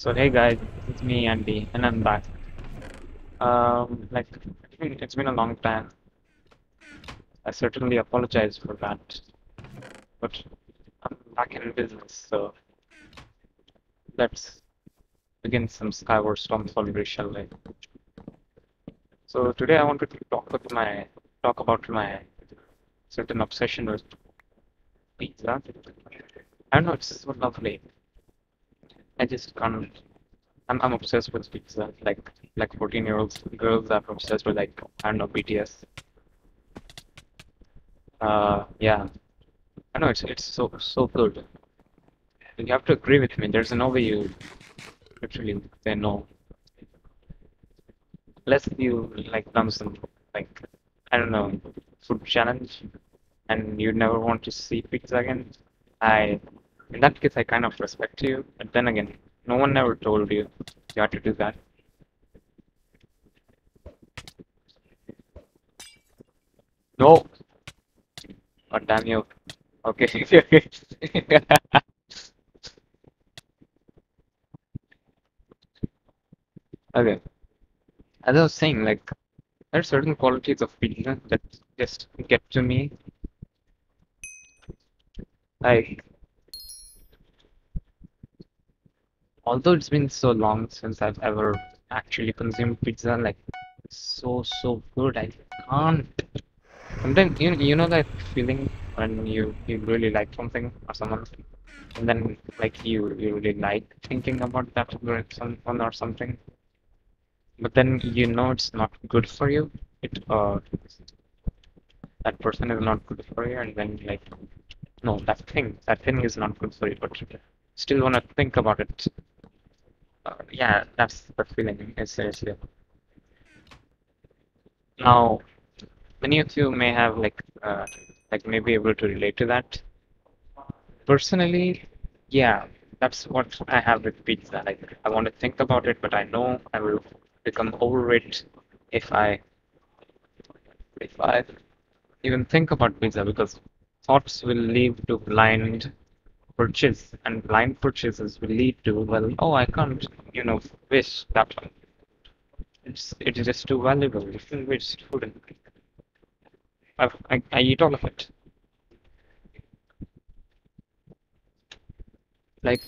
So hey guys, it's me Andy, and I'm back. Um, like it's been, a long time. I certainly apologize for that, but I'm back in business, so let's begin some Skywars Stormfall shall we? So today I wanted to talk about my talk about my certain obsession with pizza. I don't know, it's so lovely. I just can't. I'm I'm obsessed with pizza. Like like 14 year olds girls are obsessed with like I don't know BTS. Uh yeah. I know it's it's so so good. You have to agree with me. There's no way you literally say no. Unless you like done some like I don't know food challenge and you never want to see pizza again. I in that case I kind of respect you, but then again, no one ever told you you had to do that. No. God damn you. Okay. okay. As I was saying, like there are certain qualities of pizza that just get to me. Like although it's been so long since I've ever actually consumed pizza, like so so good. I can't. Sometimes you you know that feeling when you you really like something or someone, and then like you you really like thinking about that someone or something, but then you know it's not good for you. It uh that person is not good for you, and then like no that thing that thing is not good for you, but still wanna think about it. Uh, yeah, that's the feeling essentially. Now, many of you may have like uh, like may be able to relate to that. Personally, yeah, that's what I have with pizza. Like I want to think about it, but I know I will become over it if I if I even think about pizza because thoughts will lead to blind purchase and blind purchases will lead to well oh I can't you know waste that one. It's it is just too valuable. You shouldn't waste food. I, I, I eat all of it. Like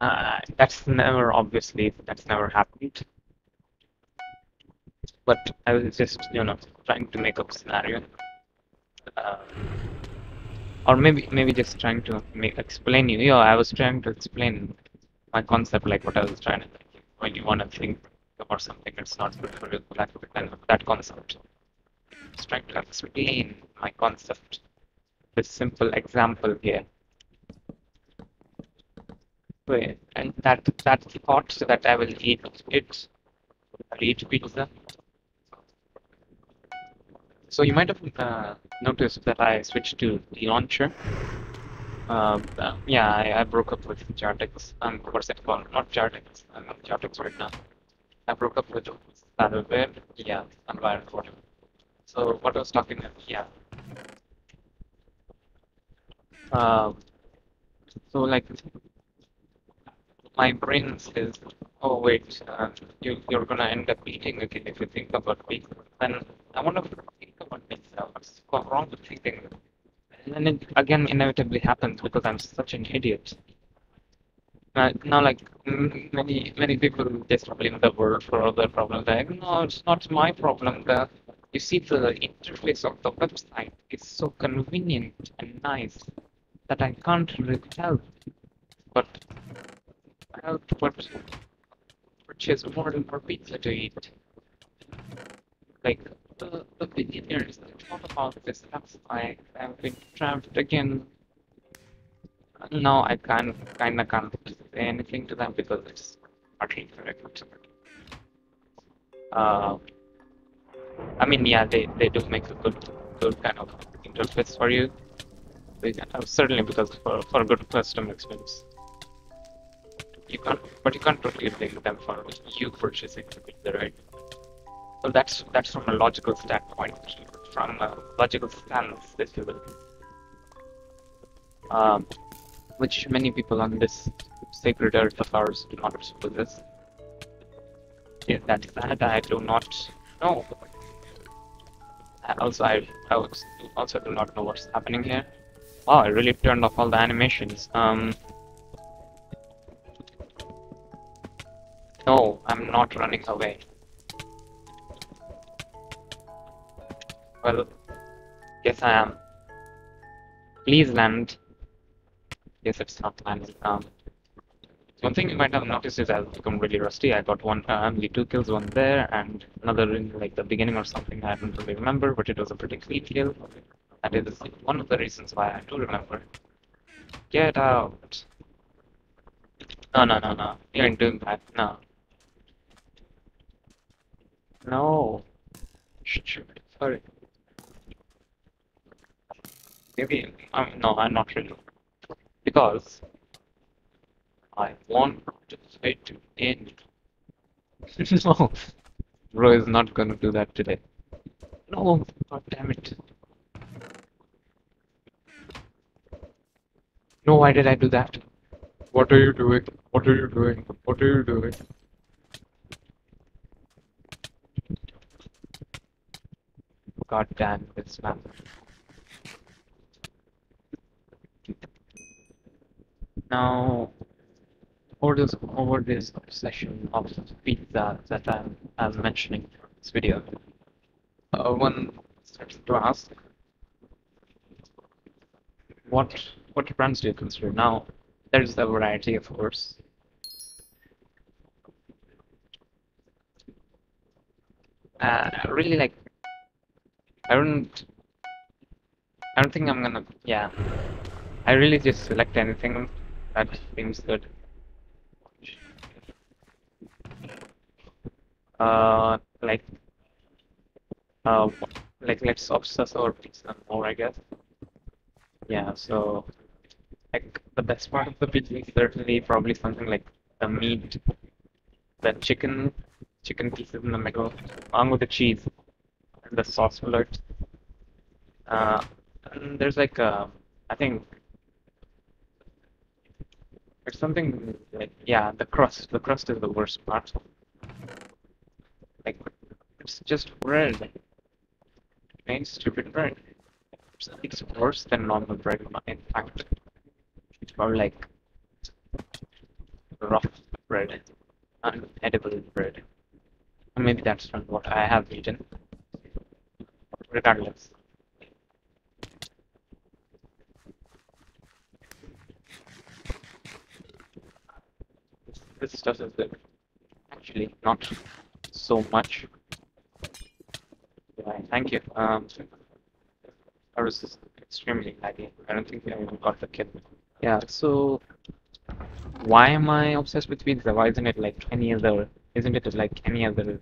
uh, that's never obviously that's never happened. But I was just you know trying to make up a scenario. Uh, or maybe maybe just trying to make explain you. Yeah, I was trying to explain my concept, like what I was trying to think. When you want to think about something, it's not good for you. That that concept. Just trying to explain my concept. This simple example here. Wait, and that that thought that I will eat it, I'll eat pizza. So you might have uh, noticed that I switched to the launcher. Uh, uh, yeah, I, I, broke up with Jartex. Um, what's it called? Not Jartex. I'm not Jartex right now. I broke up with Saddleware. Yeah, Unwired whatever. So what I was talking about, yeah. Uh, so like, my brain says, oh wait, uh, you, you're gonna end up eating again if you think about me. Then To think about myself. What's wrong with thinking? And then it again inevitably happens because I'm such an idiot. Uh, now, like many many people just blame the world for all their problems. Like, no, it's not my problem. The you see the interface of the website is so convenient and nice that I can't really help but help but purchase more and more pizza to eat. Like the, the billionaires that talk about this, why I've been trapped again. No, I can't kinda can't say anything to them because it's hardly correct. Uh, I mean, yeah, they, they do make a good good kind of interface for you. They, uh, certainly because for, for good customer experience. You can't, but you can't totally blame them for you purchasing the right. So that's that's from a logical standpoint, from a logical stance, if you will. Um, which many people on this sacred earth of ours. Do not this. Yeah, that's that. I do not know. Also, I, I also do not know what's happening here. Wow, I really turned off all the animations. Um. No, I'm not running away. Well, yes I am. Please land. Yes, it's not landing. Um, one thing you might have noticed is I've become really rusty. I got one, uh, only two kills, one there, and another in like the beginning or something. I don't really remember, but it was a pretty clean kill. That is one of the reasons why I do remember. Get out. No, no, no, no. You ain't doing that. No. No. Shit, sorry. Maybe, um, no, I'm not really. Because I want to say to end. no, bro is not gonna do that today. No, god damn it. No, why did I do that? What are you doing? What are you doing? What are you doing? God damn this man. Now, over this over this obsession of pizza that I'm, I'm mentioning in this video, uh, one starts to ask, what what brands do you consider? Now, there's a variety, of course. Uh, really like, I don't, I don't think I'm gonna, yeah. I really just select anything that seems good. Uh, like, uh, like let's obsess over pizza more, I guess. Yeah, so like the best part of the pizza is certainly probably something like the meat, the chicken, chicken pieces in the middle, along with the cheese, and the sauce alert. Uh, and there's like uh, I think there's something like yeah, the crust. The crust is the worst part. Like it's just bread. Plain stupid bread. It's worse than normal bread in fact. It's more like rough bread, unedible bread. Maybe that's not what I have eaten. Regardless. This stuff is good. Actually, not so much. Thank you. Um, I was extremely laggy. I don't think I even got the kill. Yeah, so why am I obsessed with pizza? Why isn't it like any other? Isn't it like any other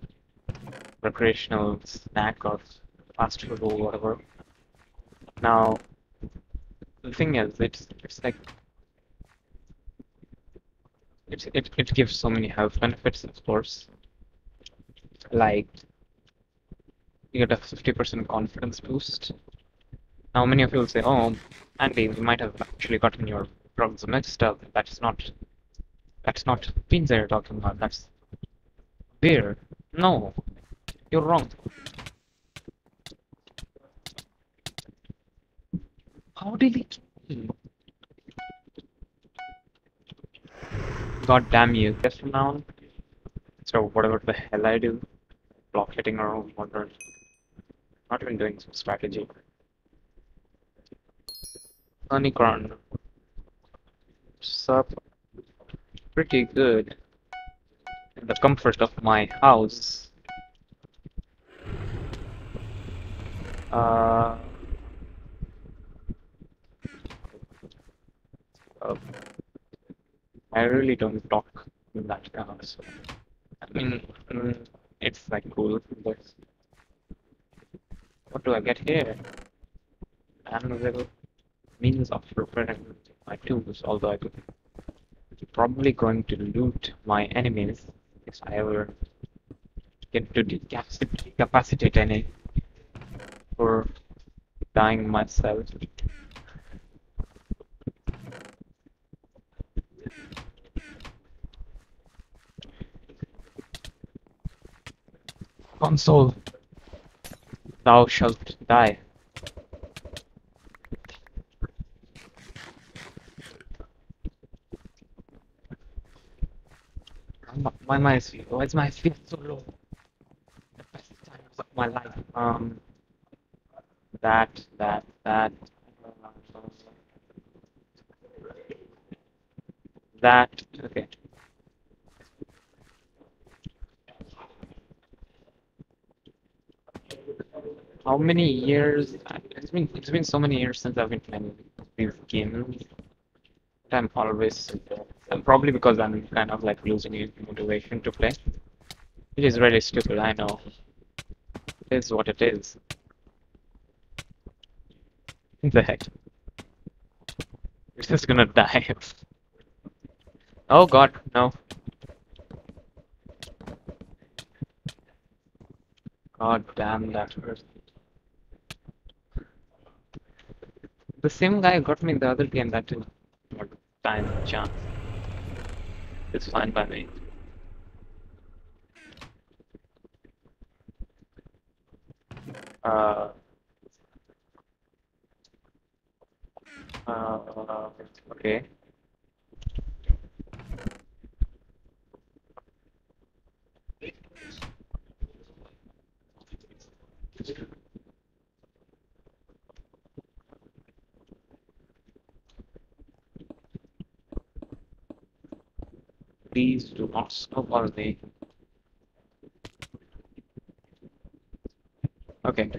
recreational snack or fast food or whatever? Now, the thing is, it's it's like it it it gives so many health benefits, of course. Like you get a fifty percent confidence boost. Now, many of you will say, "Oh, Andy, you might have actually gotten your drugs mixed up. That's not, that's not pizza you're talking about. That's beer." No, you're wrong. How did he? God damn you! just now. So whatever the hell I do, block hitting around. Not even doing some strategy. Honeycron. Sup? Pretty good. In the comfort of my house. Uh, I really don't talk that kind so I mean, mm, it's like cool, but what do I get here? Anvil means of repairing my tools, although I could probably going to loot my enemies if I ever get to decapacitate any for dying myself. Console. Thou shalt die. Why am I why is my feet so low? The best times of my life. Um that that that that okay. How many years? It's been it's been so many years since I've been playing these games. I'm always and probably because I'm kind of like losing motivation to play. It is really stupid, I know. It is what it is. the heck? It's just gonna die. oh god, no. God damn that hurts. The same guy got me the other game that didn't time chance. It's fine by me. Uh, uh, okay. Please do not serve or they Okay.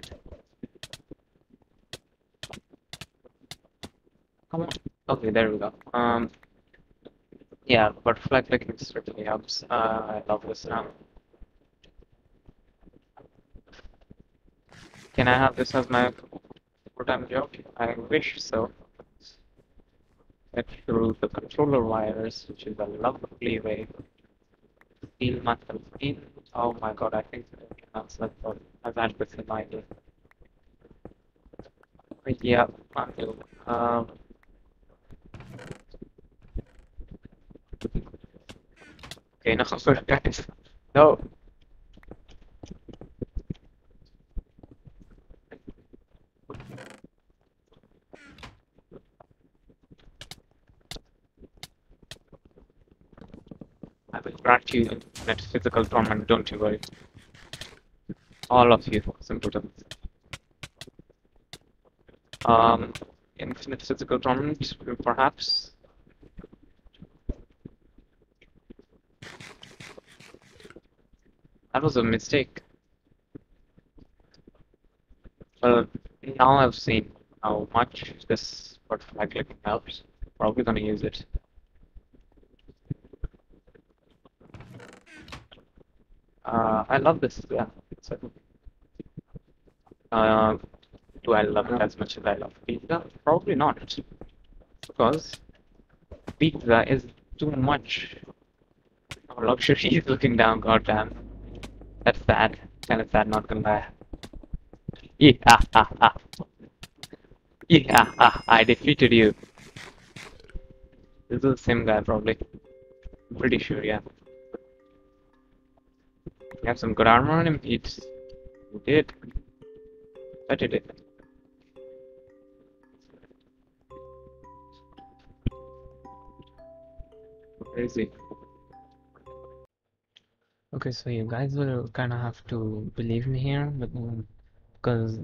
Come on. Okay, there we go. Um, yeah, butterfly clicking certainly helps. Uh, I love this now. Can I have this as my full-time job? I wish so through the controller wires, which is a lovely way to steal myself in. Oh my god, I think I can answer that. I've had this in my head. Yeah, I will. Um, okay, no. No. You infinite physical torment, don't you worry. All of you, simpletons. Um, infinite physical torment, perhaps? That was a mistake. Well, now I've seen how much this butterfly clicking helps. Probably gonna use it. Uh, I love this. Yeah. Uh, do I love it as much as I love pizza? Probably not, because pizza is too much Our luxury. He's looking down. Goddamn, that's sad. Kind of sad. Not gonna lie. Yeah, ha, ha. yeah, ha, I defeated you. This is the same guy, probably. Pretty sure, yeah. You have some good armor on him? You did. I did it. Where is he? Okay, so you guys will kind of have to believe me here, but because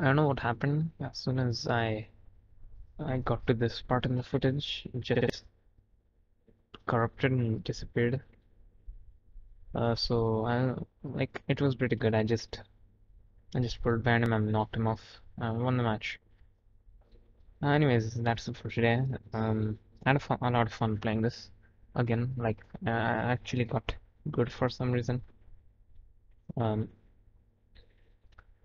I don't know what happened as soon as I I got to this part in the footage, it just corrupted and disappeared. Uh, so I like it was pretty good. I just I just pulled behind and knocked him off. Uh, won the match. Uh, anyways, that's it for today. Um, I had a, fun, a lot of fun playing this again. Like I actually got good for some reason. Um,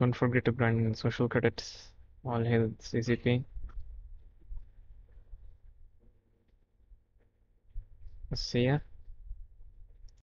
don't forget to grind social credits. All hail CCP. See ya.